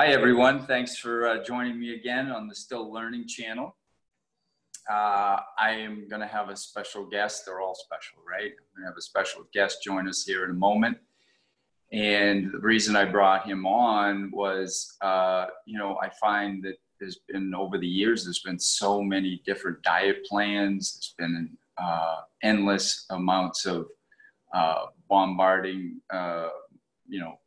Hi, everyone. Thanks for uh, joining me again on the Still Learning channel. Uh, I am going to have a special guest. They're all special, right? I'm going to have a special guest join us here in a moment. And the reason I brought him on was, uh, you know, I find that there's been over the years, there's been so many different diet plans. There's been uh, endless amounts of uh, bombarding, uh, you know,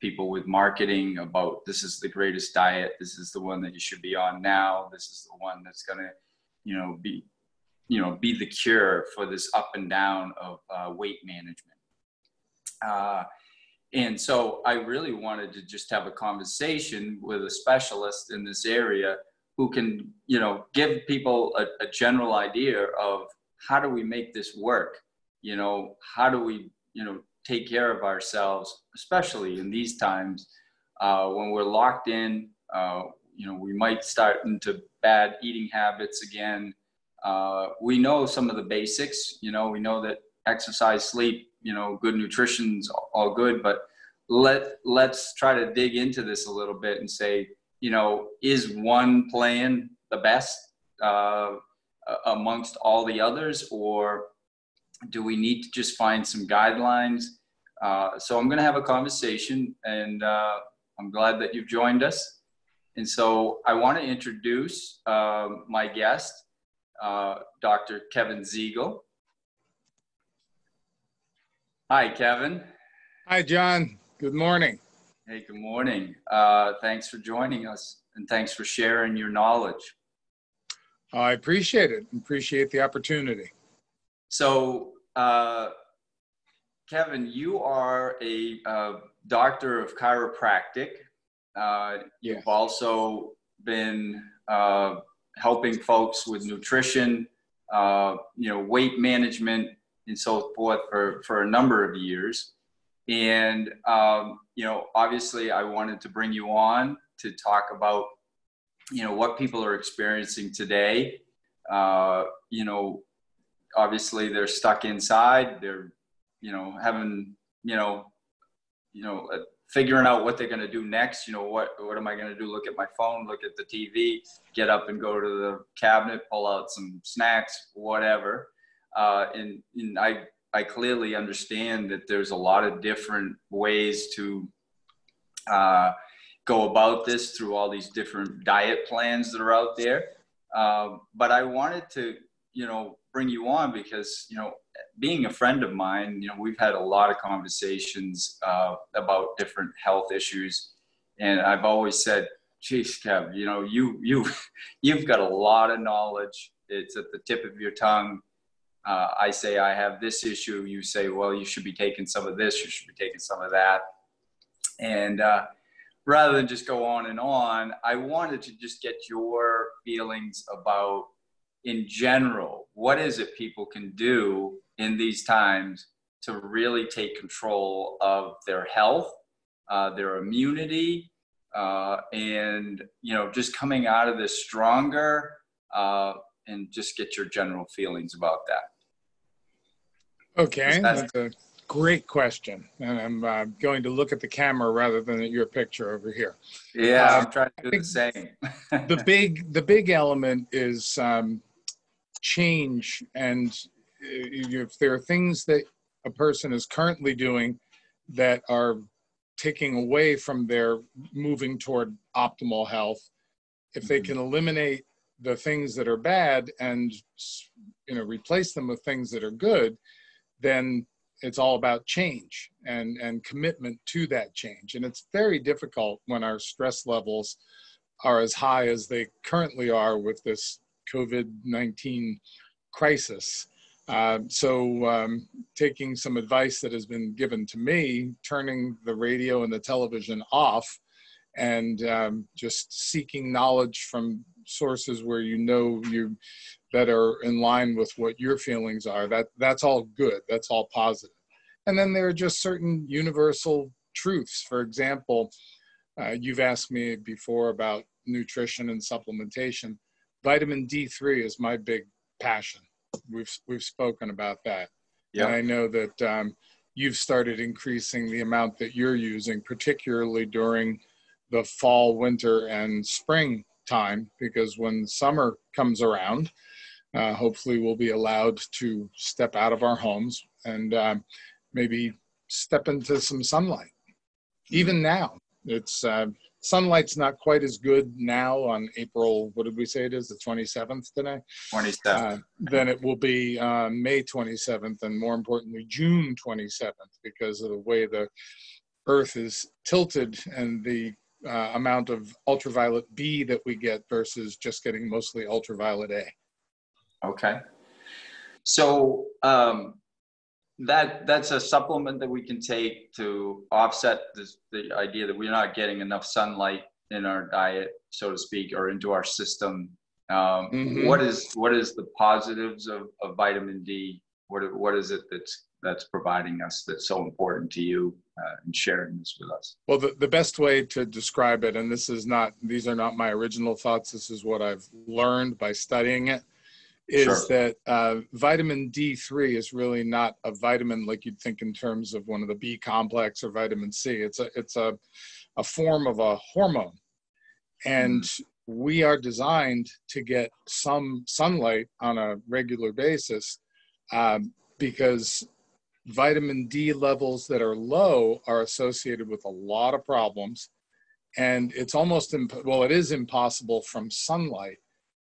people with marketing about this is the greatest diet. This is the one that you should be on now. This is the one that's going to, you know, be, you know, be the cure for this up and down of uh, weight management. Uh, and so I really wanted to just have a conversation with a specialist in this area who can, you know, give people a, a general idea of how do we make this work? You know, how do we, you know, take care of ourselves, especially in these times uh, when we're locked in. Uh, you know, we might start into bad eating habits again. Uh, we know some of the basics. You know, we know that exercise, sleep, you know, good nutrition's all good, but let let's try to dig into this a little bit and say, you know, is one plan the best uh, amongst all the others, or do we need to just find some guidelines? Uh, so I'm going to have a conversation, and uh, I'm glad that you've joined us. And so I want to introduce uh, my guest, uh, Dr. Kevin Zegel. Hi, Kevin. Hi, John. Good morning. Hey, good morning. Uh, thanks for joining us, and thanks for sharing your knowledge. I appreciate it. Appreciate the opportunity. So, uh, Kevin, you are a uh, doctor of chiropractic. Uh, yes. You've also been uh, helping folks with nutrition, uh, you know, weight management, and so forth for, for a number of years. And, um, you know, obviously, I wanted to bring you on to talk about, you know, what people are experiencing today. Uh, you know, obviously, they're stuck inside. They're you know, having, you know, you know, uh, figuring out what they're going to do next. You know, what what am I going to do? Look at my phone, look at the TV, get up and go to the cabinet, pull out some snacks, whatever. Uh, and, and I I clearly understand that there's a lot of different ways to uh, go about this through all these different diet plans that are out there. Uh, but I wanted to, you know, bring you on because you know being a friend of mine you know we've had a lot of conversations uh, about different health issues. And i've always said geez kev you know you you you've got a lot of knowledge. It's at the tip of your tongue. Uh, i say i have this issue. You say well you should be taking some of this. You should be taking some of that. And uh, rather than just go on and on i wanted to just get your feelings about in general, what is it people can do in these times to really take control of their health, uh, their immunity, uh, and you know, just coming out of this stronger, uh, and just get your general feelings about that. Okay, that's a great question, and I'm uh, going to look at the camera rather than at your picture over here. Yeah, I'm uh, trying to do the same. the big, the big element is um, change and if there are things that a person is currently doing that are taking away from their moving toward optimal health if they mm-hmm. can eliminate the things that are bad and you know replace them with things that are good then it's all about change and and commitment to that change and it's very difficult when our stress levels are as high as they currently are with this COVID 19 crisis. Uh, so, um, taking some advice that has been given to me, turning the radio and the television off, and um, just seeking knowledge from sources where you know you that are in line with what your feelings are. That that's all good. That's all positive. And then there are just certain universal truths. For example, uh, you've asked me before about nutrition and supplementation vitamin D3 is my big passion. We've we've spoken about that. Yeah. And I know that um, you've started increasing the amount that you're using, particularly during the fall, winter, and spring time because when summer comes around, uh, hopefully we'll be allowed to step out of our homes and uh, maybe step into some sunlight. Even now, it's uh, sunlight's not quite as good now on April. What did we say it is? The 27th today. 27th. Uh, than it will be uh, May 27th, and more importantly, June 27th, because of the way the Earth is tilted and the uh, amount of ultraviolet B that we get versus just getting mostly ultraviolet A. Okay. So um, that that's a supplement that we can take to offset this, the idea that we're not getting enough sunlight in our diet, so to speak, or into our system. Um, mm-hmm. what is what is the positives of, of vitamin D? What what is it that's that's providing us that's so important to you uh, and sharing this with us? Well, the, the best way to describe it, and this is not these are not my original thoughts. This is what I've learned by studying it is sure. that uh, vitamin D3 is really not a vitamin like you'd think in terms of one of the B complex or vitamin C. It's a it's a a form of a hormone, and mm. we are designed to get some sunlight on a regular basis um, because vitamin D levels that are low are associated with a lot of problems, and it's almost imp- well, it is impossible from sunlight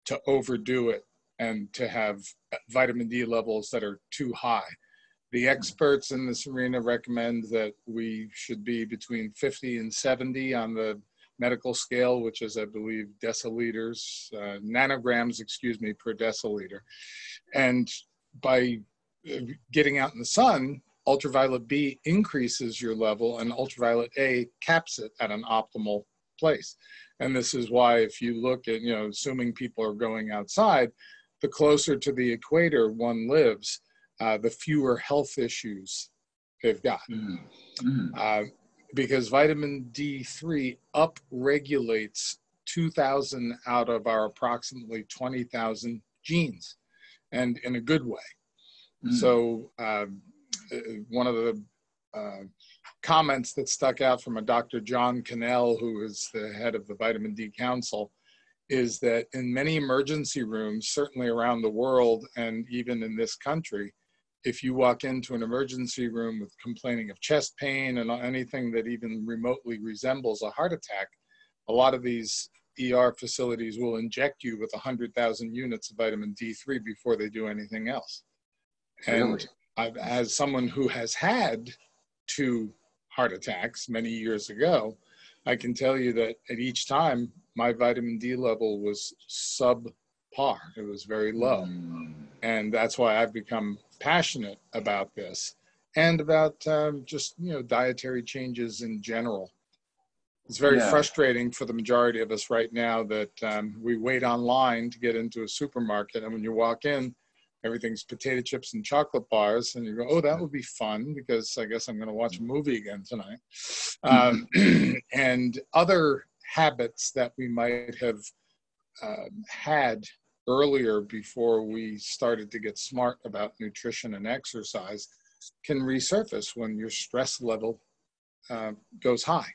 to overdo it and to have vitamin D levels that are too high. The experts in this arena recommend that we should be between 50 and 70 on the medical scale, which is, I believe, deciliters, uh, nanograms, excuse me, per deciliter. And by uh, getting out in the sun, ultraviolet B increases your level and ultraviolet A caps it at an optimal place. And this is why if you look at, you know, assuming people are going outside, the closer to the equator one lives, uh, the fewer health issues they've got. Mm-hmm. mm-hmm. Uh, because vitamin D3 upregulates 2,000 out of our approximately 20,000 genes, and in a good way. Mm-hmm. So, um, uh, one of the uh, comments that stuck out from a Dr. John Cannell, who is the head of the Vitamin D Council, is that in many emergency rooms, certainly around the world and even in this country, if you walk into an emergency room with complaining of chest pain and anything that even remotely resembles a heart attack, a lot of these ER facilities will inject you with 100,000 units of vitamin D3 before they do anything else. Really? And I've, as someone who has had two heart attacks many years ago, I can tell you that at each time my vitamin D level was subpar. It was very low. Mm. And that's why I've become passionate about this and about um, just, you know, dietary changes in general. It's very yeah. frustrating for the majority of us right now that um, we wait online to get into a supermarket. And when you walk in, everything's potato chips and chocolate bars and you go oh that would be fun because i guess i'm going to watch a movie again tonight um, and other habits that we might have uh, had earlier before we started to get smart about nutrition and exercise can resurface when your stress level uh, goes high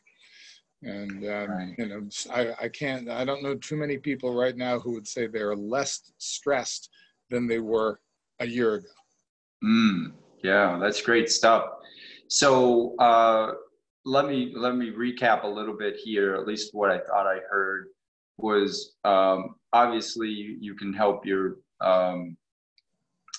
and um, right. you know I, I can't i don't know too many people right now who would say they're less stressed than they were a year ago. Mm, yeah, that's great stuff. So uh, let me let me recap a little bit here. At least what I thought I heard was um, obviously you, you, can help your um,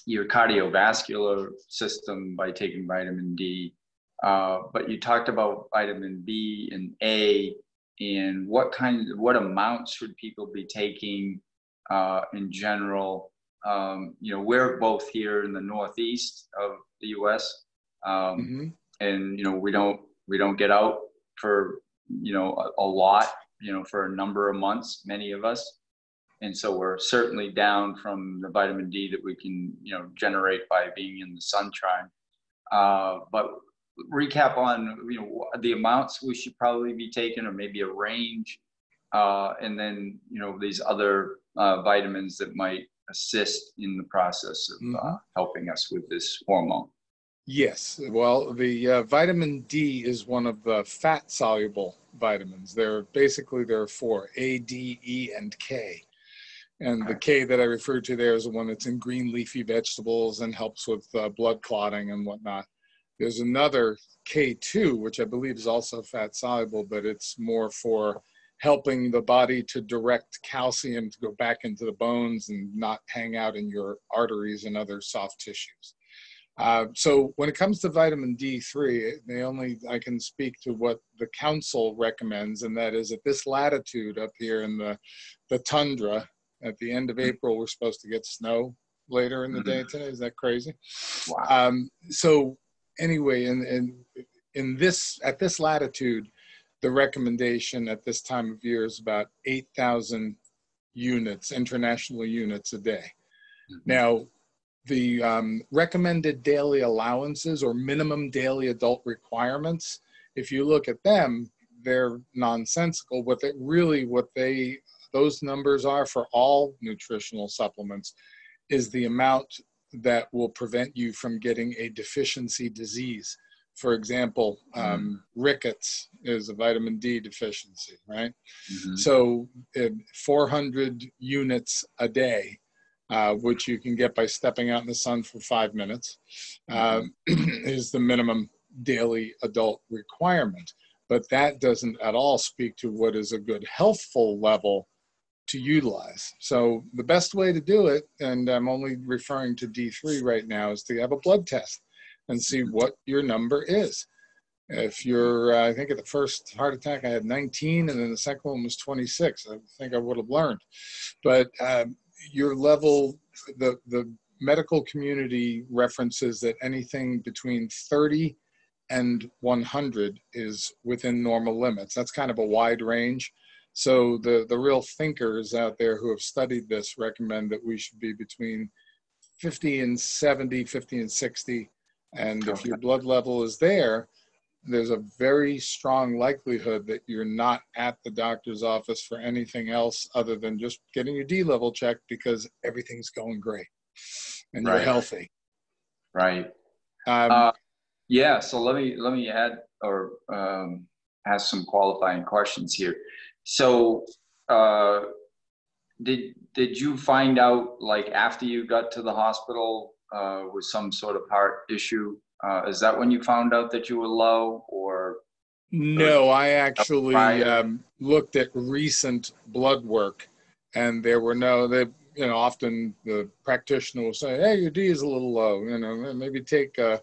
your cardiovascular system by taking vitamin D. Uh, but you talked about vitamin B and A, and what kind, what amounts should people be taking uh, in general? Um, you know, we're both here in the northeast of the U.S. Um, mm-hmm. and you know, we don't we don't get out for you know a, a, lot, you know, for a number of months. Many of us, and so we're certainly down from the vitamin D that we can you know generate by being in the sunshine. Uh, but recap on you know the amounts we should probably be taking, or maybe a range, uh, and then you know these other uh, vitamins that might assist in the process of mm-hmm. uh, helping us with this hormone? Yes. Well, the uh, vitamin D is one of the fat soluble vitamins. There are basically there are four: A, D, E, and K. And the K that I referred to there is the one that's in green leafy vegetables and helps with uh, blood clotting and whatnot. There's another K2, which I believe is also fat soluble, but it's more for helping the body to direct calcium to go back into the bones and not hang out in your arteries and other soft tissues. Uh, so when it comes to vitamin D3, they only I can speak to what the council recommends, and that is at this latitude up here in the the tundra. At the end of mm-hmm. April, we're supposed to get snow later in the mm-hmm. day today. Is that crazy? Wow. Um, so anyway, in, in in this at this latitude, the recommendation at this time of year is about eight thousand units, international units a day. Mm-hmm. Now, the um, recommended daily allowances or minimum daily adult requirements, if you look at them, they're nonsensical. What they really, what they, those numbers are for all nutritional supplements is the amount that will prevent you from getting a deficiency disease. For example, mm-hmm. um, rickets is a vitamin D deficiency, right? Mm-hmm. So, 400 units a day uh, which you can get by stepping out in the sun for five minutes, uh, is the minimum daily adult requirement. But that doesn't at all speak to what is a good healthful level to utilize. So the best way to do it, and I'm only referring to D3 right now, is to have a blood test and see mm-hmm. what your number is. If you're, uh, I think at the first heart attack I had 19, and then the second one was 26. I think I would have learned, but um, your level, the, the medical community references that anything between 30 and 100 is within normal limits. That's kind of a wide range. So the, the real thinkers out there who have studied this recommend that we should be between 50 and 70, 50 and 60. And if your blood level is there, there's a very strong likelihood that you're not at the doctor's office for anything else other than just getting your D level checked because everything's going great and you're healthy. Right. Um, uh, yeah. So let me let me add or um, ask some qualifying questions here. So uh, did did you find out like after you got to the hospital uh, with some sort of heart issue? Uh, is that when you found out that you were low or? No, I actually um, looked at recent blood work and there were no, they, you know, often the practitioner will say, hey, your D is a little low, you know, maybe take uh,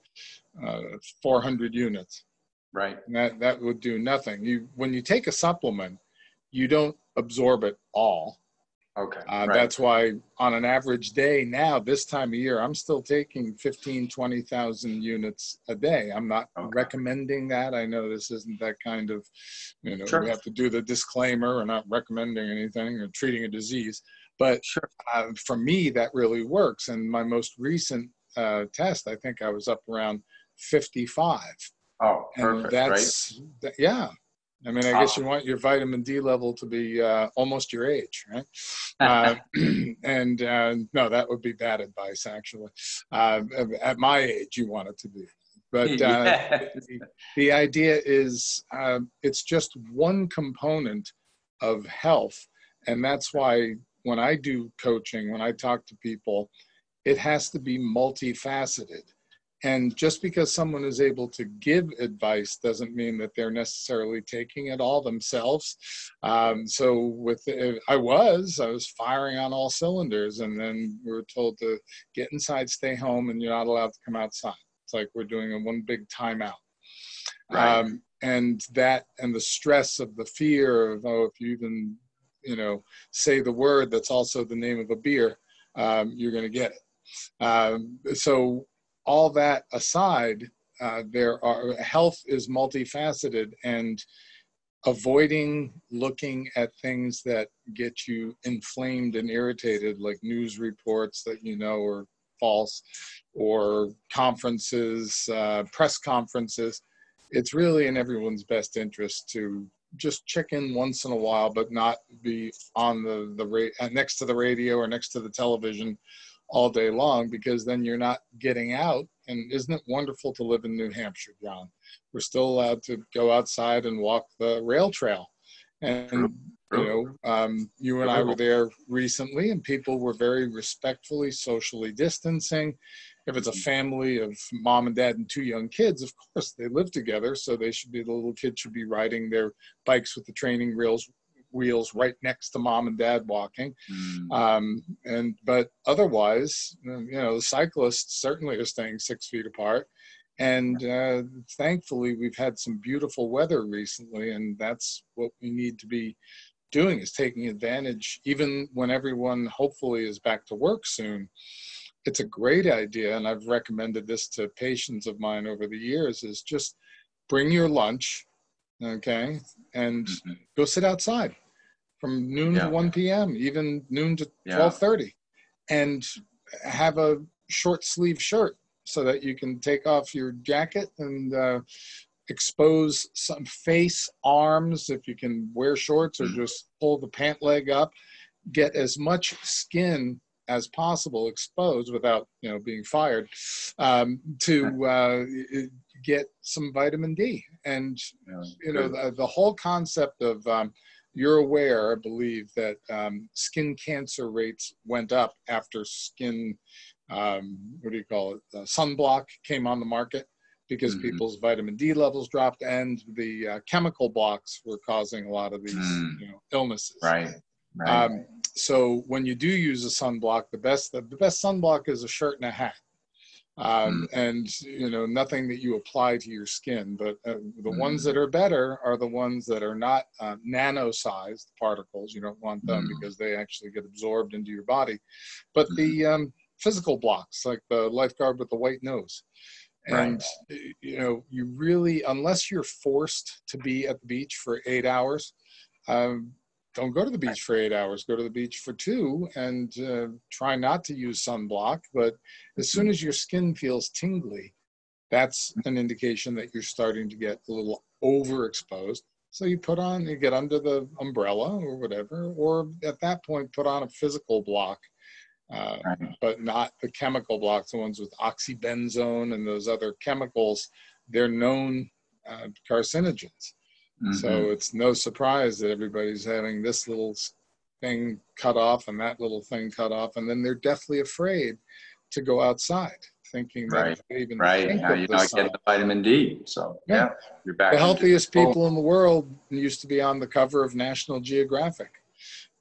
uh, 400 units. Right. And that, that would do nothing. You, when you take a supplement, you don't absorb it all. Okay. Uh, right. That's why on an average day now, this time of year, I'm still taking 15, 20,000 units a day. I'm not okay. recommending that. I know this isn't that kind of, you know, sure. we have to do the disclaimer. We're not recommending anything or treating a disease. But sure. uh, for me, that really works. And my most recent uh, test, I think I was up around 55. Oh, perfect. And that's, right? That, yeah, I mean, I guess you want your vitamin D level to be uh, almost your age, right? Uh, and uh, no, that would be bad advice, actually. Uh, at my age, you want it to be. But uh, yes. the, the, idea is um, it's just one component of health. And that's why when I do coaching, when I talk to people, it has to be multifaceted and just because someone is able to give advice doesn't mean that they're necessarily taking it all themselves. Um, so with I was I was firing on all cylinders, and then we were told to get inside, stay home, and you're not allowed to come outside. It's like we're doing a one big timeout. Right. Um, and that and the stress of the fear of oh if you even you know say the word that's also the name of a beer um, you're going to get it um, so all that aside, uh, there are health is multifaceted and avoiding looking at things that get you inflamed and irritated like news reports that you know are false or conferences uh, press conferences. It's really in everyone's best interest to just check in once in a while but not be on the the ra- next to the radio or next to the television all day long because then you're not getting out And isn't it wonderful to live in New Hampshire, John? We're still allowed to go outside and walk the rail trail. And, you know, um, you and I were there recently, and people were very respectfully socially distancing. If it's a mm-hmm. family of mom and dad and two young kids, of course they live together, so they should be the little kids should be riding their bikes with the training wheels wheels right next to mom and dad walking. Mm. Um, and but otherwise, you know, the cyclists certainly are staying six feet apart. And uh, thankfully, we've had some beautiful weather recently, and that's what we need to be doing is taking advantage, even when everyone hopefully is back to work soon. It's a great idea, and I've recommended this to patients of mine over the years. Is just bring your lunch, okay, and mm-hmm. go sit outside from noon yeah. to 1 p.m., even noon to 12:30, and have a short sleeve shirt so that you can take off your jacket and uh, expose some face, arms, if you can wear shorts or mm. just pull the pant leg up, get as much skin as possible exposed without you know being fired um, to uh, get some vitamin D. And you know the, the whole concept of um, you're aware, I believe, that um, skin cancer rates went up after skin, um, what do you call it, uh, sunblock came on the market because mm-hmm. people's vitamin D levels dropped and the uh, chemical blocks were causing a lot of these mm. you know, illnesses. Right. right. Um, so when you do use a sunblock, the best the, the best sunblock is a shirt and a hat um, mm. and you know nothing that you apply to your skin but uh, the mm. ones that are better are the ones that are not uh, nano sized particles you don't want them mm. because they actually get absorbed into your body but the mm-hmm. um, physical blocks like the lifeguard with the white nose and right. you know you really unless you're forced to be at the beach for eight hours um, don't go to the beach for eight hours. Go to the beach for two and uh, try not to use sunblock. But as soon as your skin feels tingly that's an indication that you're starting to get a little overexposed. So you put on you get under the umbrella or whatever or at that point put on a physical block uh, but not the chemical blocks the ones with oxybenzone and those other chemicals. They're known uh, carcinogens Mm-hmm. So it's no surprise that everybody's having this little thing cut off and that little thing cut off, and then they're deathly afraid to go outside, thinking right. that even right. Think now you're not getting the vitamin D. So yeah, yeah you're back. The healthiest people in the world used to be on the cover of National Geographic.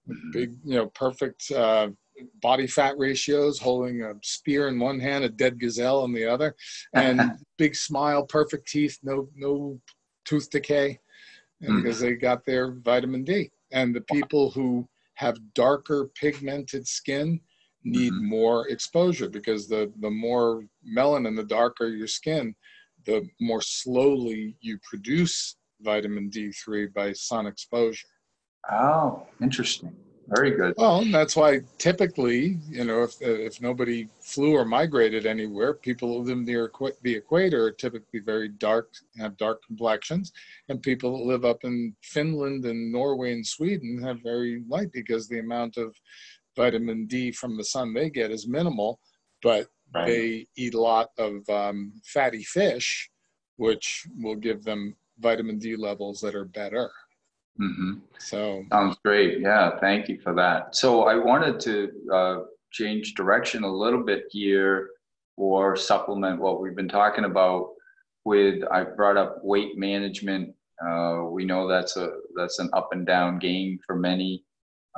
Mm-hmm. Big, you know, perfect uh, body fat ratios, holding a spear in one hand, a dead gazelle in the other, and big smile, perfect teeth, no no tooth decay mm. because they got their vitamin D. And the people who have darker pigmented skin need mm-hmm. more exposure because the, the more melanin, the darker your skin, the more slowly you produce vitamin D3 by sun exposure. Oh, interesting. Very good. Well, that's why typically, you know, if if nobody flew or migrated anywhere, people who live near the equator are typically very dark, have dark complexions, and people that live up in Finland and Norway and Sweden have very light because the amount of vitamin D from the sun they get is minimal, but right. they eat a lot of um, fatty fish, which will give them vitamin D levels that are better. Mm-hmm. So sounds great. Yeah, thank you for that. So I wanted to uh, change direction a little bit here, or supplement what we've been talking about. With I brought up weight management. Uh, we know that's a that's an up and down game for many.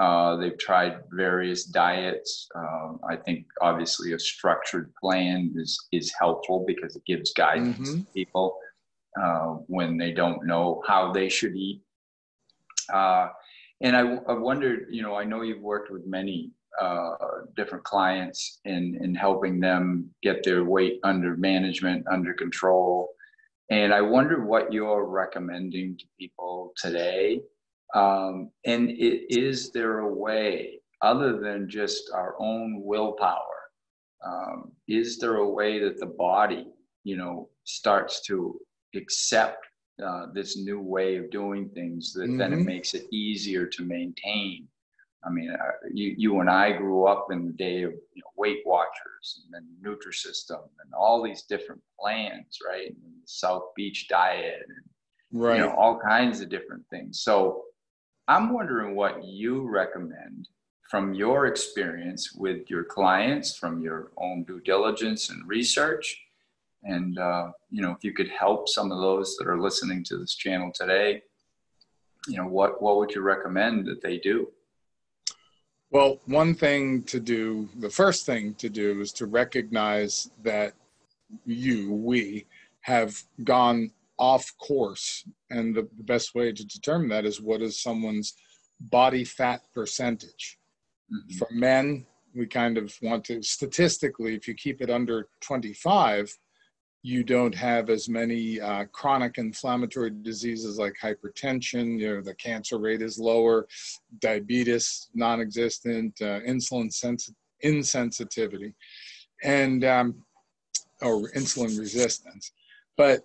Uh, they've tried various diets. Um, I think obviously a structured plan is is helpful because it gives guidance mm-hmm. to people uh, when they don't know how they should eat uh, and I, I wondered, you know, I know you've worked with many uh, different clients in, in helping them get their weight under management, under control. And I wonder what you're recommending to people today. Um, and it, is there a way, other than just our own willpower, um, is there a way that the body, you know, starts to accept uh, this new way of doing things that mm-hmm. then it mm-hmm. makes it easier to maintain I mean, uh, you, you and I grew up in the day of you know, Weight Watchers and then Nutrisystem and all these different plans, right? And the South Beach diet and right. you know all kinds of different things. So I'm wondering what you recommend from your experience with your clients, from your own due diligence and research, and uh, you know if you could help some of those that are listening to this channel today, you know what what would you recommend that they do? Well, one thing to do, the first thing to do is to recognize that you, we, have gone off course. And the, best way to determine that is what is someone's body fat percentage. Mm-hmm. For men, we kind of want to, statistically, if you keep it under 25, you don't have as many uh, chronic inflammatory diseases like hypertension. You know, the cancer rate is lower, diabetes non-existent, uh, insulin sens- insensitivity, and um, or insulin resistance. But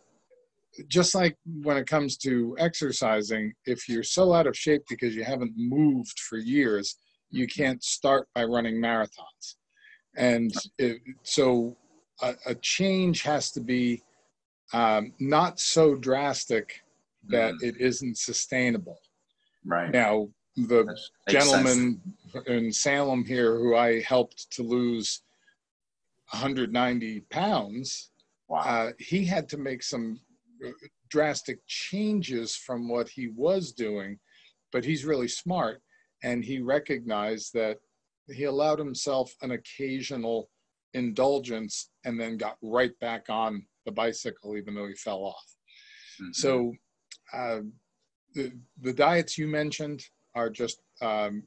just like when it comes to exercising, if you're so out of shape because you haven't moved for years, you can't start by running marathons. And it, so a, a change has to be um, not so drastic that mm. it isn't sustainable. Right. Now, the gentleman sense. in Salem here who I helped to lose 190 pounds, wow. uh, he had to make some uh, drastic changes from what he was doing, but he's really smart and he recognized that he allowed himself an occasional indulgence and then got right back on the bicycle even though he fell off. Mm-hmm. So uh, the, the diets you mentioned are just um,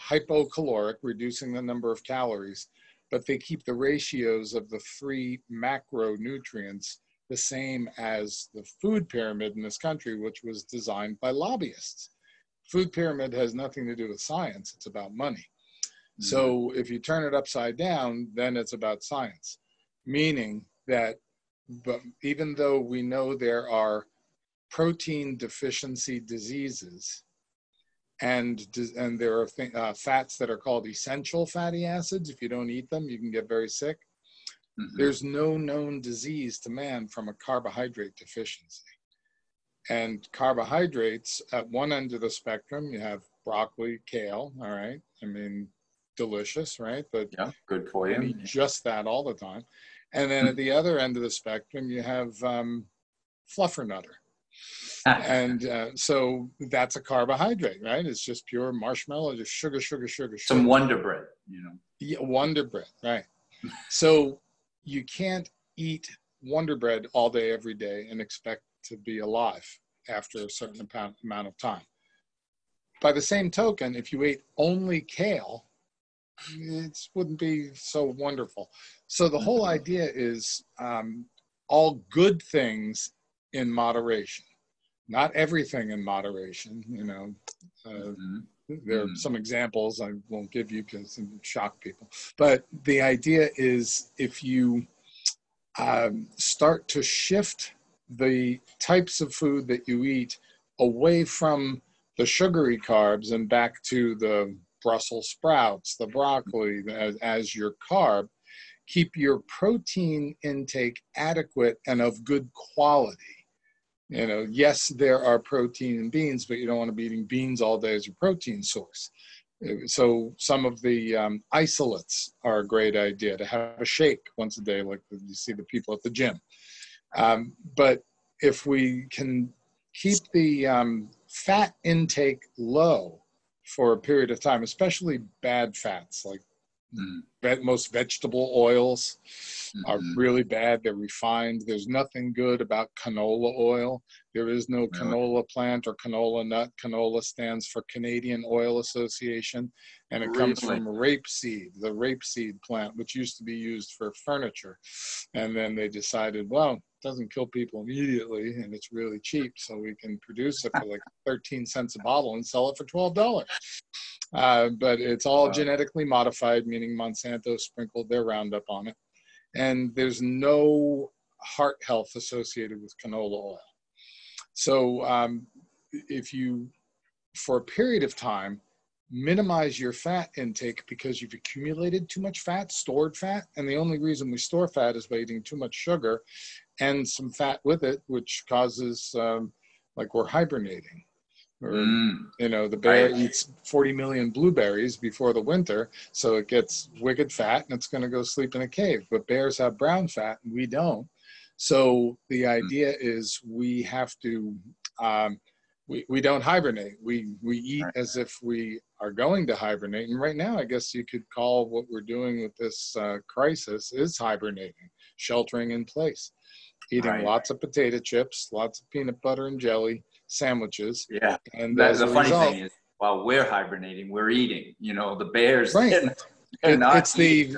hypocaloric, reducing the number of calories, but they keep the ratios of the three macronutrients the same as the food pyramid in this country, which was designed by lobbyists. Food pyramid has nothing to do with science, it's about money. So if you turn it upside down, then it's about science, meaning that but even though we know there are protein deficiency diseases and and there are uh, fats that are called essential fatty acids if you don't eat them you can get very sick. Mm-hmm. there's no known disease to man from a carbohydrate deficiency. And carbohydrates at one end of the spectrum you have broccoli kale all right? I mean delicious, right? But yeah, good for you. Eat just that all the time. And then at the other end of the spectrum, you have um, fluffernutter. and uh, so that's a carbohydrate, right? It's just pure marshmallow, just sugar, sugar, sugar, sugar. Some Wonder Bread, you know. Yeah, Wonder Bread, right? so you can't eat Wonder Bread all day, every day, and expect to be alive after a certain amount of time. By the same token, if you ate only kale, it wouldn't be so wonderful. So the whole idea is um, all good things in moderation, not everything in moderation. You know, uh, mm-hmm. there are mm-hmm. some examples I won't give you because it shock people. But the idea is if you um, start to shift the types of food that you eat away from the sugary carbs and back to the Brussels sprouts, the broccoli as, as your carb, keep your protein intake adequate and of good quality. You know, yes, there are protein in beans, but you don't want to be eating beans all day as your protein source. So some of the um, isolates are a great idea to have a shake once a day, like you see the people at the gym. Um, but if we can keep the um, fat intake low, for a period of time, especially bad fats like mm. most vegetable oils mm-hmm. are really bad. They're refined. There's nothing good about canola oil. There is no canola plant or canola nut. Canola stands for Canadian Oil Association, and it really? comes from rapeseed, the rapeseed plant, which used to be used for furniture. And then they decided, well, doesn't kill people immediately and it's really cheap so we can produce it for like 13 cents a bottle and sell it for $12 uh, but it's all wow. genetically modified meaning monsanto sprinkled their roundup on it and there's no heart health associated with canola oil so um, if you for a period of time minimize your fat intake because you've accumulated too much fat, stored fat. And the only reason we store fat is by eating too much sugar and some fat with it, which causes um, like we're hibernating. Or, mm. you know, the bear right. eats 40 million blueberries before the winter, so it gets wicked fat and it's going to go sleep in a cave. But bears have brown fat and we don't. So the mm. idea mm. is we have to um, we, we don't hibernate. We we eat right. as if we are going to hibernate. And right now, I guess you could call what we're doing with this uh, crisis is hibernating, sheltering in place, eating right. lots of potato chips, lots of peanut butter and jelly sandwiches. Yeah, and that's the funny result, thing is, while we're hibernating, we're eating. You know, the bears. Right. It, it's the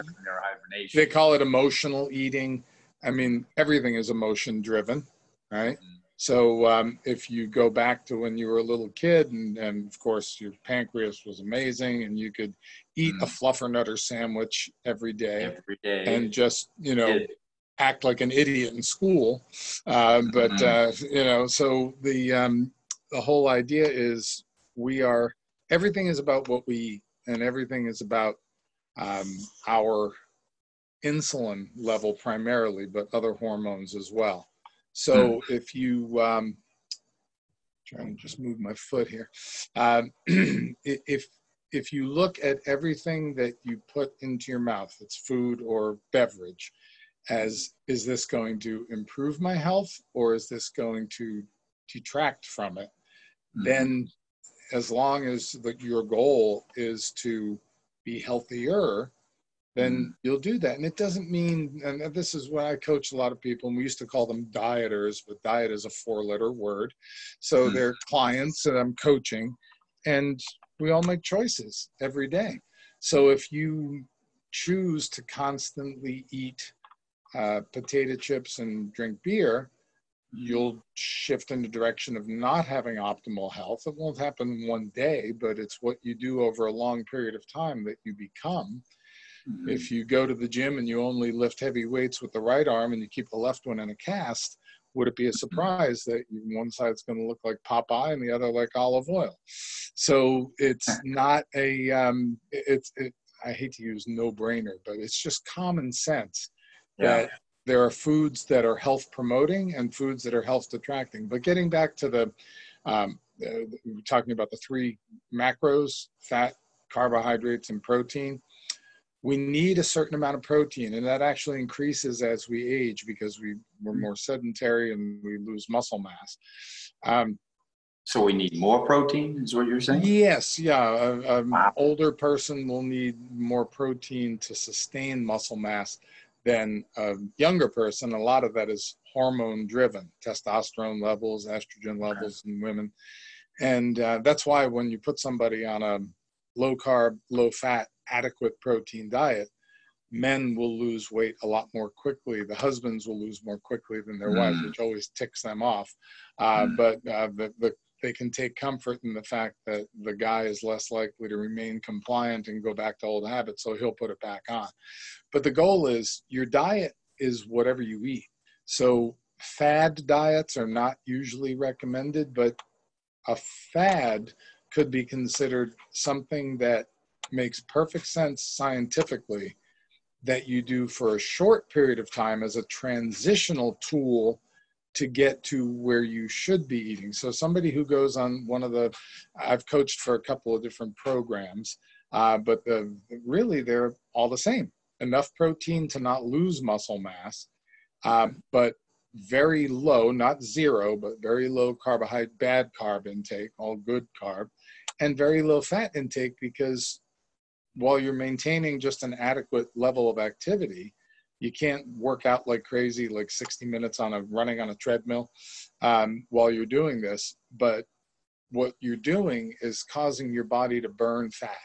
they call it emotional eating. I mean, everything is emotion driven, right? Mm-hmm so um, if you go back to when you were a little kid, and, and of course your pancreas was amazing, and you could eat mm. a fluffernutter sandwich every day, every day, and just you know act like an idiot in school. Uh, but mm. uh, you know, so the um, the whole idea is we are everything is about what we eat, and everything is about um, our insulin level primarily, but other hormones as well. So hmm. if you, um, trying to just move my foot here, um, if if you look at everything that you put into your mouth, it's food or beverage, as is this going to improve my health or is this going to detract from it? Mm-hmm. Then, as long as the, your goal is to be healthier, then mm-hmm. you'll do that. And it doesn't mean, and this is what I coach a lot of people, and we used to call them dieters, but diet is a four letter word. So mm. they're clients that I'm coaching, and we all make choices every day. So if you choose to constantly eat uh, potato chips and drink beer, you'll shift in the direction of not having optimal health. It won't happen one day, but it's what you do over a long period of time that you become. Mm-hmm. If you go to the gym and you only lift heavy weights with the right arm and you keep the left one in a cast, would it be a mm-hmm. surprise that one side's going to look like Popeye and the other like Olive Oyl? So it's not a um, it's it, I hate to use no brainer, but it's just common sense yeah. that there are foods that are health promoting and foods that are health detracting. But getting back to the um, uh, talking about the three macros: fat, carbohydrates, and protein we need a certain amount of protein and that actually increases as we age because we, we're mm-hmm. more sedentary and we lose muscle mass um, so we need more protein is what you're saying yes yeah an wow. older person will need more protein to sustain muscle mass than a younger person a lot of that is hormone driven testosterone levels estrogen levels in women and uh, that's why when you put somebody on a low carb low fat adequate protein diet, men will lose weight a lot more quickly. The husbands will lose more quickly than their mm. wives, which always ticks them off. Uh, mm. But uh, the, the, they can take comfort in the fact that the guy is less likely to remain compliant and go back to old habits, so he'll put it back on. But the goal is your diet is whatever you eat. So fad diets are not usually recommended, but a fad could be considered something that makes perfect sense scientifically that you do for a short period of time as a transitional tool to get to where you should be eating. So somebody who goes on one of the, I've coached for a couple of different programs, uh, but the, really they're all the same. Enough protein to not lose muscle mass, uh, but very low, not zero, but very low carbohydrate, bad carb intake, all good carb, and very low fat intake because while you're maintaining just an adequate level of activity, you can't work out like crazy, like 60 minutes on a running on a treadmill um, while you're doing this. But what you're doing is causing your body to burn fat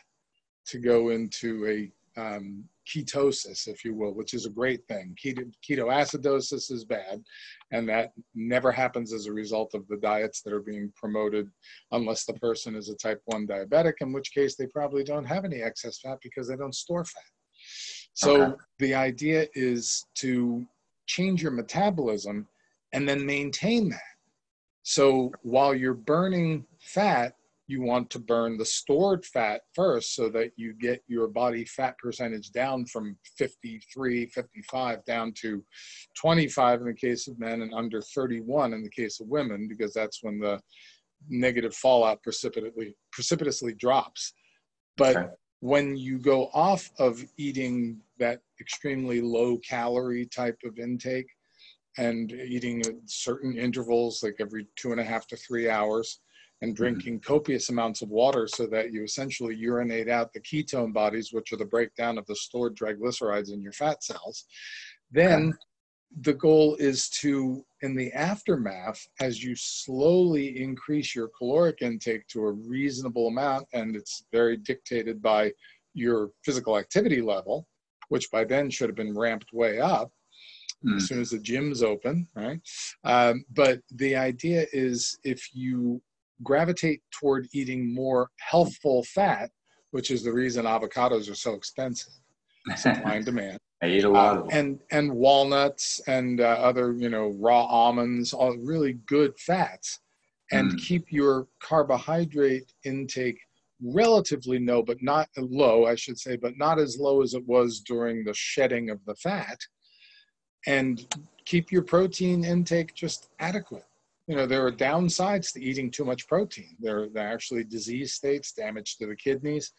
to go into a um, ketosis, if you will, which is a great thing. Keto, ketoacidosis is bad, and that never happens as a result of the diets that are being promoted, unless the person is a type 1 diabetic, in which case they probably don't have any excess fat because they don't store fat. So okay. the idea is to change your metabolism and then maintain that. So while you're burning fat, you want to burn the stored fat first so that you get your body fat percentage down from 53, 55 down to 25 in the case of men and under 31 in the case of women, because that's when the negative fallout precipitously, precipitously drops. But okay. When you go off of eating that extremely low calorie type of intake and eating at certain intervals, like every two and a half to three hours, and mm-hmm. drinking mm-hmm. copious amounts of water so that you essentially urinate out the ketone bodies, which are the breakdown of the stored triglycerides in your fat cells, then the goal is to, in the aftermath, as you slowly increase your caloric intake to a reasonable amount, and it's very dictated by your physical activity level, which by then should have been ramped way up. Mm. As soon as the gym's open, right? Um, but the idea is if you gravitate toward eating more healthful fat, which is the reason avocados are so expensive, supply and demand. I eat a lot uh, of them. And and walnuts and uh, other you know raw almonds, all really good fats, and mm. keep your carbohydrate intake relatively low, but not low, I should say, but not as low as it was during the shedding of the fat, and keep your protein intake just adequate you know there are downsides to eating too much protein. There, are actually disease states damage to the kidneys.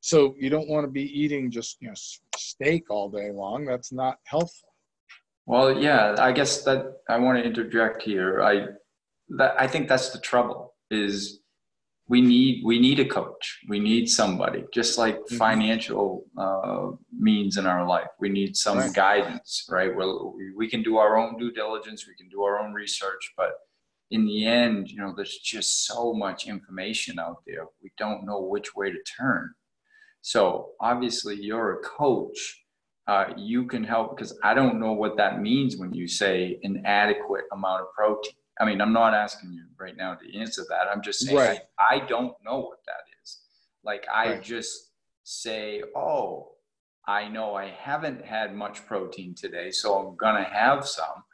So you don't want to be eating just you know steak all day long. That's not healthful. Well yeah i guess that i want to interject here. I that i think that's the trouble is we need we need a coach. We need somebody just like mm-hmm. financial uh, means in our life. We need some right. guidance right? Well we, we can do our own due diligence. We can do our own research but in the end, you know, there's just so much information out there. We don't know which way to turn. So obviously, you're a coach. Uh, you can help because I don't know what that means when you say an adequate amount of protein. I mean, I'm not asking you right now to answer that. I'm just saying right. I, I, don't know what that is. Like I right. just say, oh, I know I haven't had much protein today, so I'm gonna have some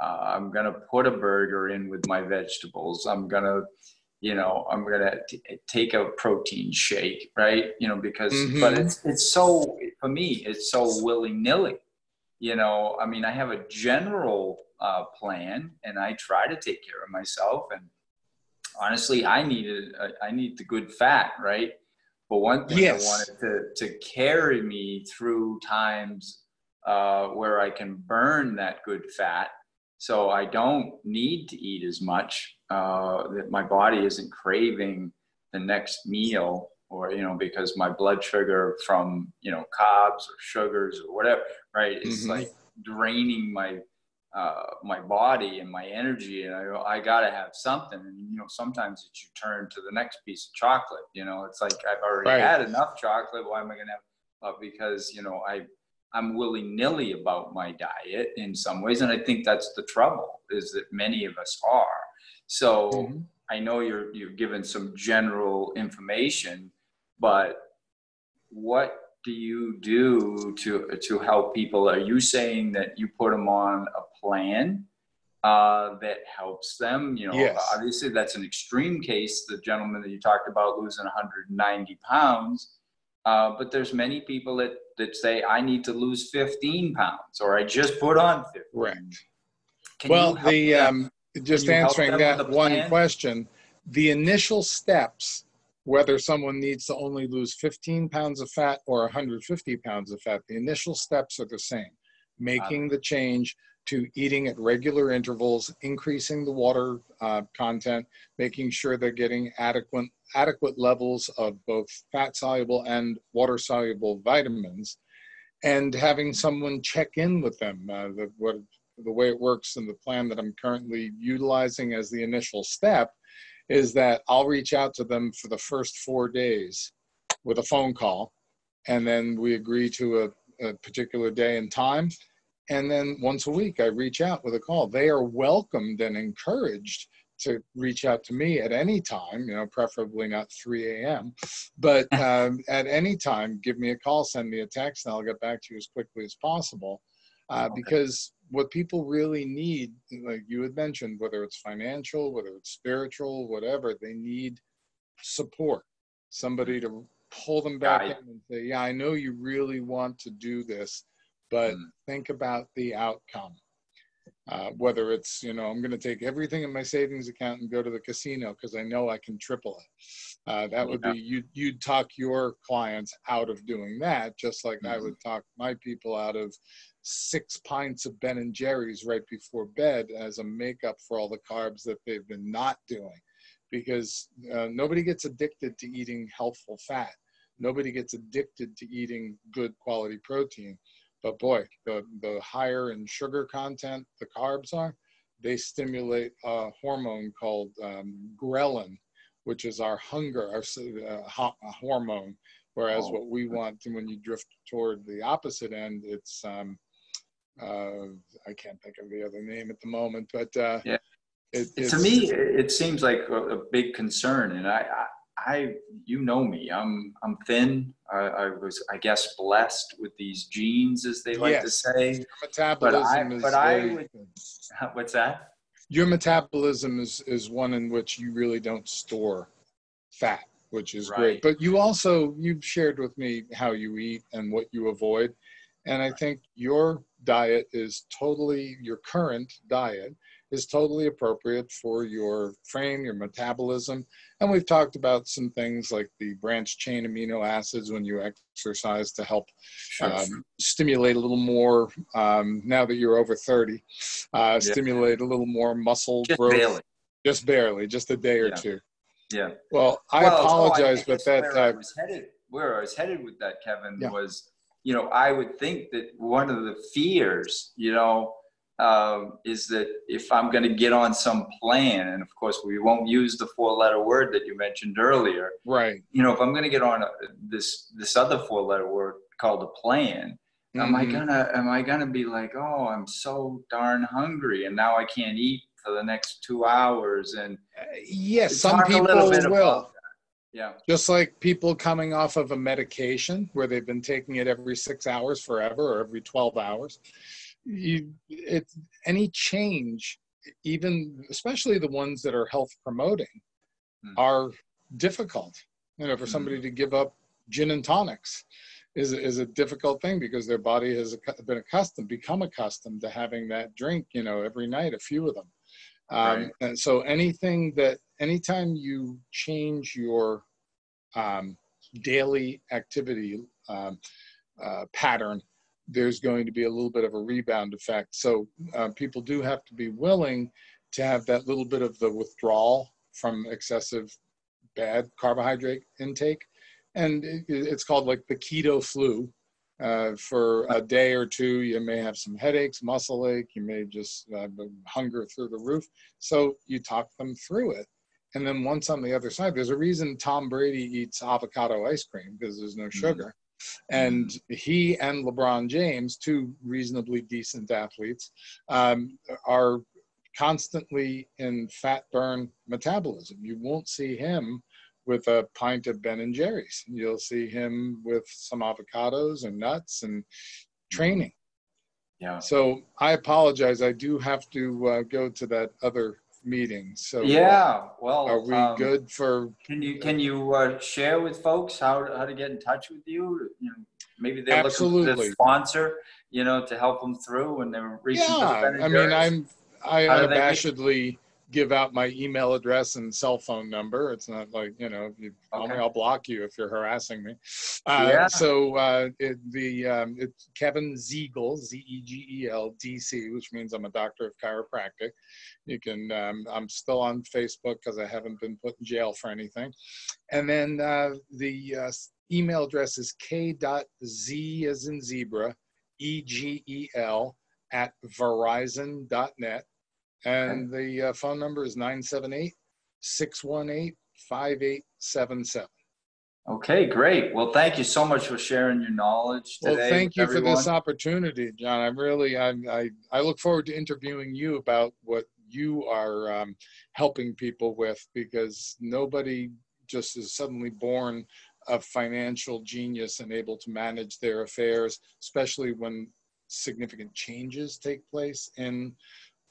uh, I'm going to put a burger in with my vegetables. I'm going to, you know, I'm going to take a protein shake, right? You know, because, mm-hmm. but it's, it's so, for me, it's so willy nilly. You know, I mean, I have a general uh, plan and I try to take care of myself. And honestly, I needed, I need the good fat, right? But one thing yes. I wanted to, to carry me through times uh, where I can burn that good fat so I don't need to eat as much. Uh, that my body isn't craving the next meal, or you know, because my blood sugar from you know carbs or sugars or whatever, right? It's mm-hmm. like draining my uh, my body and my energy, and I I gotta have something. And you know, sometimes it's you turn to the next piece of chocolate. You know, it's like I've already right. had enough chocolate. Why am I gonna have? Uh, because you know I I'm willy nilly about my diet in some ways. And I think that's the trouble is that many of us are. So mm-hmm. I know you're, you're given some general information, but what do you do to, to help people? Are you saying that you put them on a plan uh, that helps them? You know, yes. obviously that's an extreme case. The gentleman that you talked about losing 190 pounds uh, but there's many people that, that say, I need to lose 15 pounds or I just put on 15. Right. Can well, the, um, just answering that one question, the initial steps, whether someone needs to only lose 15 pounds of fat or 150 pounds of fat, the initial steps are the same. Making the change to eating at regular intervals, increasing the water uh, content, making sure they're getting adequate adequate levels of both fat soluble and water soluble vitamins, and having someone check in with them. Uh, the, what, the way it works and the plan that I'm currently utilizing as the initial step is that I'll reach out to them for the first four days with a phone call, and then we agree to a, a particular day and time and then once a week, I reach out with a call. They are welcomed and encouraged to reach out to me at any time, you know, preferably not 3 a.m., but um, at any time, give me a call, send me a text, and I'll get back to you as quickly as possible. Uh, okay. Because what people really need, like you had mentioned, whether it's financial, whether it's spiritual, whatever, they need support, somebody to pull them back in and say, yeah, I know you really want to do this, but Mm. think about the outcome. Uh, whether it's, you know, I'm going to take everything in my savings account and go to the casino because I know I can triple it. Uh, that would Yeah. be, you, you'd talk your clients out of doing that, just like I Mhm. would talk my people out of six pints of Ben and Jerry's right before bed as a makeup for all the carbs that they've been not doing. Because uh, nobody gets addicted to eating healthful fat. Nobody gets addicted to eating good quality protein. But boy, the, the higher in sugar content the carbs are, they stimulate a hormone called um, ghrelin, which is our hunger, our uh, ho- hormone. Whereas Oh. what we want to, when you drift toward the opposite end, it's um, uh, I can't think of the other name at the moment, but uh, Yeah. it, to me it seems like a, a big concern and I, I i you know me i'm i'm thin. I, I was i guess blessed with these genes as they like to Yes. say. Your metabolism is but I would- what's that? Your metabolism is is one in which you really don't store fat which is Right. great but you also you've shared with me how you eat and what you avoid. And i think your diet is totally your current diet is totally appropriate for your frame your metabolism and we've talked about some things like the branched chain amino acids when you exercise to help sure. um, stimulate a little more um, now that you're over 30 uh, stimulate a little more muscle just growth barely just barely just a day or Yeah. two yeah well i Well, oh, apologize I but that where I was headed, where I was headed with that, Kevin, Yeah. was, you know, I would think that one of the fears, you know, um, is that if I'm going to get on some plan, and of course we won't use the four-letter word that you mentioned earlier, right you know, if I'm going to get on a, this this other four-letter word called a plan, am I Mhm. gonna am I gonna be like, oh, I'm so darn hungry, and now I can't eat for the next two hours, and Uh, yes some people will. Yeah. just like people coming off of a medication where they've been taking it every six hours forever or every 12 hours you it any change even especially the ones that are health promoting Hmm. are difficult you know for somebody to give up gin and tonics is, is a difficult thing because their body has been accustomed become accustomed to having that drink you know every night a few of them um, Right. and so anything that anytime you change your um, daily activity um, uh, pattern, there's going to be a little bit of a rebound effect. So uh, people do have to be willing to have that little bit of the withdrawal from excessive bad carbohydrate intake. And it, it's called like the keto flu. Uh, for a day or two, you may have some headaches, muscle ache, you may just uh, hunger through the roof. So you talk them through it. And then once on the other side, there's a reason Tom Brady eats avocado ice cream because there's no sugar. And he and LeBron James, two reasonably decent athletes, um, are constantly in fat burn metabolism. You won't see him with a pint of Ben and Jerry's. You'll see him with some avocados and nuts and training. Yeah. So I apologize. I do have to uh, go to that other meeting. So uh, Yeah. Well, are we um, good for? Can you can you uh, share with folks how to, how to get in touch with you? You know, maybe they're looking for the sponsor, you know, to help them through when they're reaching Yeah, I mean, I'm I unabashedly give out my email address and cell phone number. It's not like you know, if you call me, I'll block you if you're harassing me. Uh, Yeah. So uh, it, the um, it's Kevin Zegel, Z E G E L D C, which means I'm a doctor of chiropractic. You can. Um, I'm still on Facebook because I haven't been put in jail for anything. And then uh, the uh, email address is k.z as in zebra, e g e l at verizon.net. And the uh, phone number is 978 618 5877. Okay, great. Well, thank you so much for sharing your knowledge today. Well, thank you with for this opportunity, John. I'm really, I, I, I look forward to interviewing you about what you are um, helping people with because nobody just is suddenly born a financial genius and able to manage their affairs, especially when significant changes take place in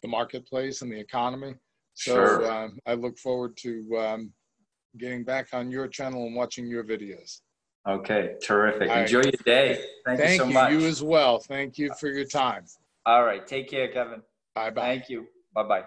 the marketplace and the economy. So Sure. um, I look forward to um, getting back on your channel and watching your videos. Okay, terrific. All right. Enjoy your day. Thank, Thank you so you. much. You as well. Thank you for your time. All right, take care, Kevin. Bye bye. Thank you. Bye bye.